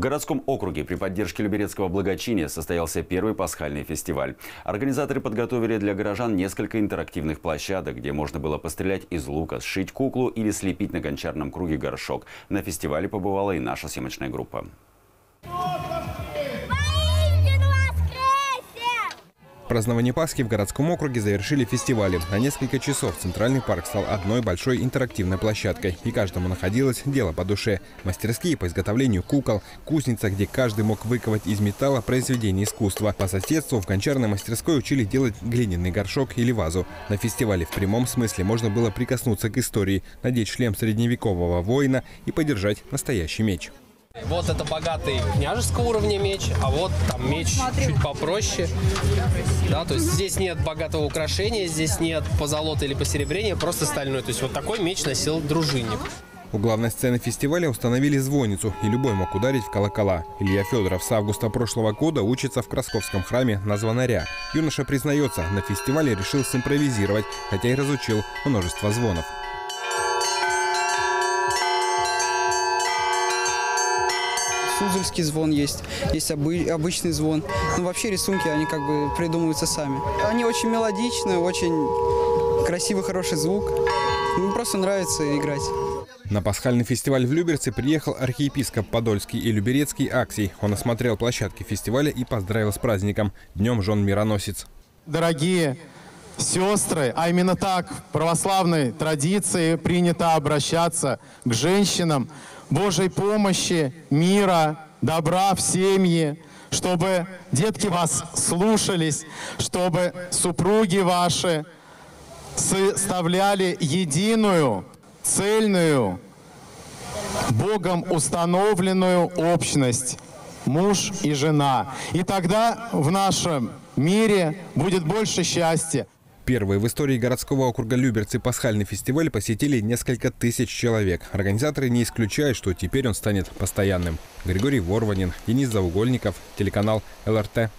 В городском округе при поддержке Люберецкого благочиния состоялся первый пасхальный фестиваль. Организаторы подготовили для горожан несколько интерактивных площадок, где можно было пострелять из лука, сшить куклу или слепить на гончарном круге горшок. На фестивале побывала и наша съемочная группа. Празднование Пасхи в городском округе завершили фестивали. На несколько часов Центральный парк стал одной большой интерактивной площадкой, и каждому находилось дело по душе. Мастерские по изготовлению кукол, кузница, где каждый мог выковать из металла произведение искусства. По соседству в гончарной мастерской учили делать глиняный горшок или вазу. На фестивале в прямом смысле можно было прикоснуться к истории, надеть шлем средневекового воина и подержать настоящий меч. Вот это богатый княжеского уровня меч, а вот там меч чуть попроще. Да, то есть здесь нет богатого украшения, здесь нет позолота или посеребрения, просто стальной. То есть вот такой меч носил дружинник. У главной сцены фестиваля установили звонницу, и любой мог ударить в колокола. Илья Федоров с августа прошлого года учится в Красковском храме на звонаря. Юноша признается, на фестивале решил симпровизировать, хотя и разучил множество звонов. Суздальский звон есть, есть обы обычный звон. Но вообще рисунки, они как бы придумываются сами. Они очень мелодичны, очень красивый, хороший звук. Мне просто нравится играть. На пасхальный фестиваль в Люберце приехал архиепископ Подольский и Люберецкий Аксий. Он осмотрел площадки фестиваля и поздравил с праздником Днем жен мироносец. Дорогие сестры, а именно так в православной традиции принято обращаться к женщинам, Божьей помощи, мира, добра в семье, чтобы детки вас слушались, чтобы супруги ваши составляли единую, цельную, Богом установленную общность, муж и жена. И тогда в нашем мире будет больше счастья. Первый в истории городского округа Люберцы пасхальный фестиваль посетили несколько тысяч человек. Организаторы не исключают, что теперь он станет постоянным. Григорий Ворванин, Денис Заугольников, телеканал ЛРТ.